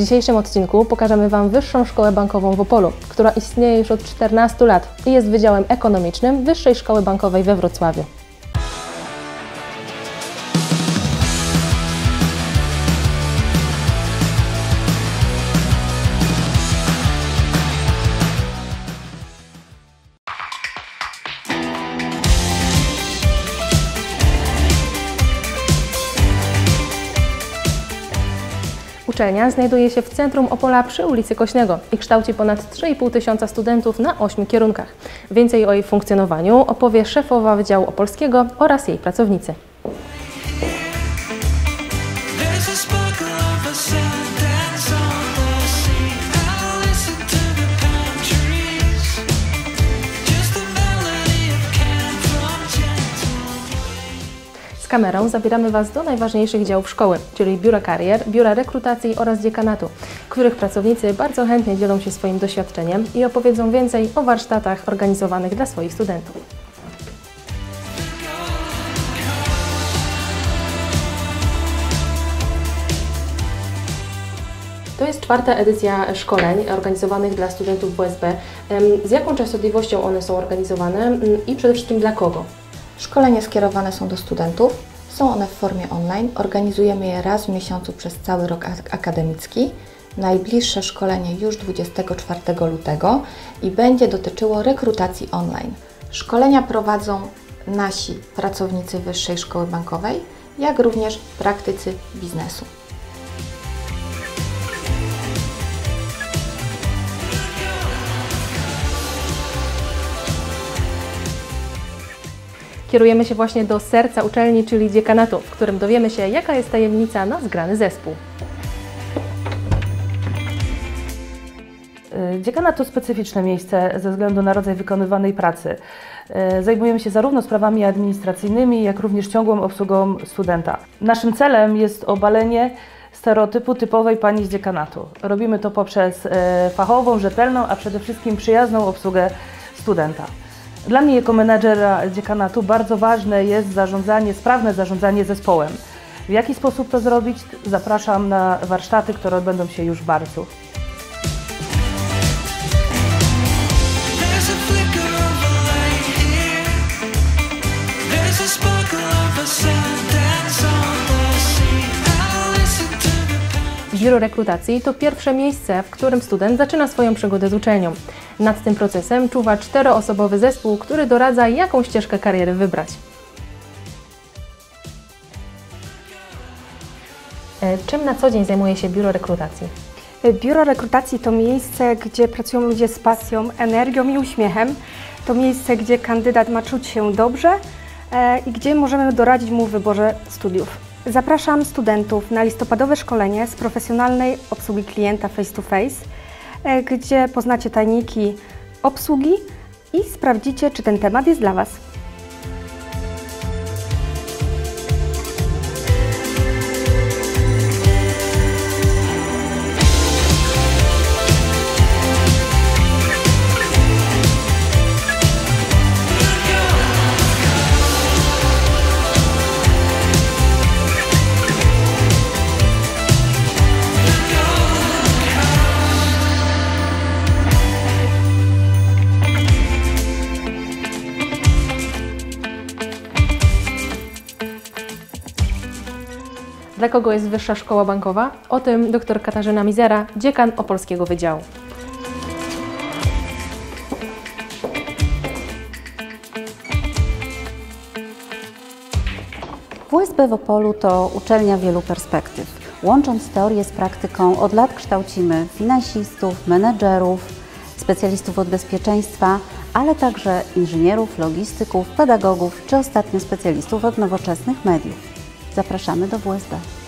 dzisiejszym odcinku pokażemy Wam Wyższą Szkołę Bankową w Opolu, która istnieje już od 14 lat i jest Wydziałem Ekonomicznym Wyższej Szkoły Bankowej we Wrocławiu. Uczelnia znajduje się w centrum Opola przy ulicy Kośnego i kształci ponad 3,5 tysiąca studentów na 8 kierunkach. Więcej o jej funkcjonowaniu opowie szefowa Wydziału Opolskiego oraz jej pracownicy. Kamerą zabieramy Was do najważniejszych działów szkoły, czyli biura karier, biura rekrutacji oraz dziekanatu, których pracownicy bardzo chętnie dzielą się swoim doświadczeniem i opowiedzą więcej o warsztatach organizowanych dla swoich studentów. To jest czwarta edycja szkoleń organizowanych dla studentów WSB. Z jaką częstotliwością one są organizowane i przede wszystkim dla kogo? Szkolenia skierowane są do studentów. Są one w formie online. Organizujemy je raz w miesiącu przez cały rok ak- akademicki. Najbliższe szkolenie już 24 lutego i będzie dotyczyło rekrutacji online. Szkolenia prowadzą nasi pracownicy Wyższej Szkoły Bankowej, jak również praktycy biznesu. Kierujemy się właśnie do serca uczelni, czyli dziekanatu, w którym dowiemy się, jaka jest tajemnica na zgrany zespół. Y, Dziekanat to specyficzne miejsce ze względu na rodzaj wykonywanej pracy. Y, Zajmujemy się zarówno sprawami administracyjnymi, jak również ciągłą obsługą studenta. Naszym celem jest obalenie stereotypu typowej pani z dziekanatu. Robimy to poprzez y, fachową, rzetelną, a przede wszystkim przyjazną obsługę studenta. Dla mnie jako menedżera dziekanatu bardzo ważne jest zarządzanie, sprawne zarządzanie zespołem. W jaki sposób to zrobić? Zapraszam na warsztaty, które odbędą się już w marcu. Biuro rekrutacji to pierwsze miejsce, w którym student zaczyna swoją przygodę z uczelnią. Nad tym procesem czuwa czteroosobowy zespół, który doradza, jaką ścieżkę kariery wybrać. E, Czym na co dzień zajmuje się biuro rekrutacji? Biuro rekrutacji to miejsce, gdzie pracują ludzie z pasją, energią i uśmiechem. To miejsce, gdzie kandydat ma czuć się dobrze e, i gdzie możemy doradzić mu w wyborze studiów. Zapraszam studentów na listopadowe szkolenie z profesjonalnej obsługi klienta face to face, e, gdzie poznacie tajniki obsługi i sprawdzicie, czy ten temat jest dla Was. Dla kogo jest Wyższa Szkoła Bankowa? O tym dr Katarzyna Mizera, dziekan Opolskiego Wydziału. WSB w Opolu to uczelnia wielu perspektyw. Łącząc teorię z praktyką, od lat kształcimy finansistów, menedżerów, specjalistów od bezpieczeństwa, ale także inżynierów, logistyków, pedagogów czy ostatnio specjalistów od nowoczesnych mediów. Zapraszamy do WSB.